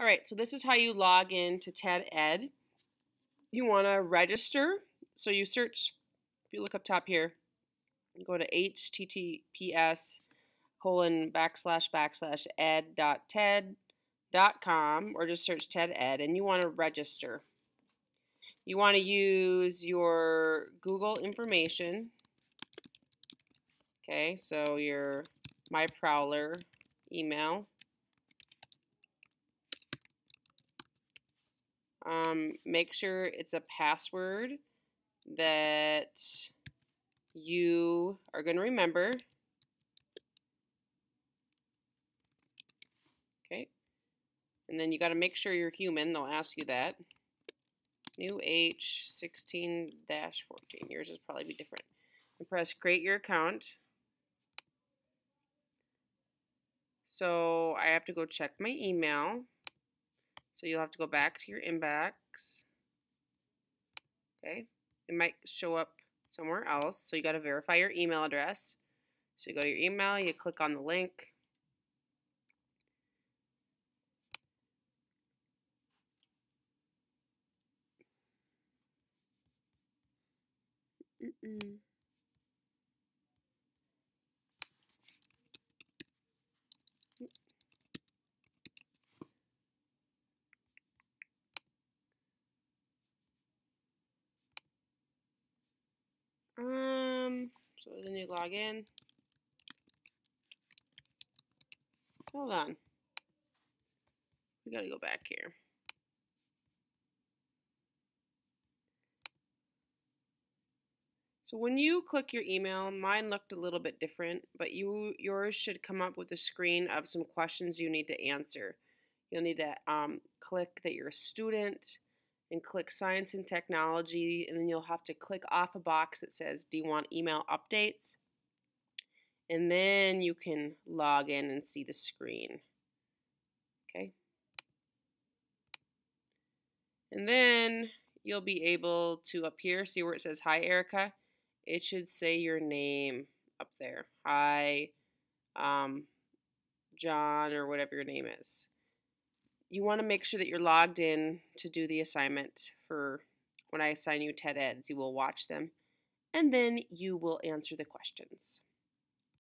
All right, so this is how you log in to TED Ed. You want to register. So you search, if you look up top here, go to https colon backslash backslash ed ted com or just search TED Ed and you want to register. You want to use your Google information. Okay, so your My Prowler email. Um, make sure it's a password that you are going to remember. Okay. And then you got to make sure you're human. They'll ask you that. New H 16 dash 14. Yours will probably be different. And press create your account. So I have to go check my email. So you'll have to go back to your inbox. Okay. It might show up somewhere else. So you got to verify your email address. So you go to your email, you click on the link. Mm -mm. Um, so then you log in. Hold on. We gotta go back here. So when you click your email, mine looked a little bit different, but you yours should come up with a screen of some questions you need to answer. You'll need to um, click that you're a student, and click Science and Technology, and then you'll have to click off a box that says, Do you want email updates? And then you can log in and see the screen. Okay. And then you'll be able to up here, see where it says, Hi, Erika. It should say your name up there. Hi, um, John, or whatever your name is you want to make sure that you're logged in to do the assignment for when I assign you TED Eds. You will watch them and then you will answer the questions.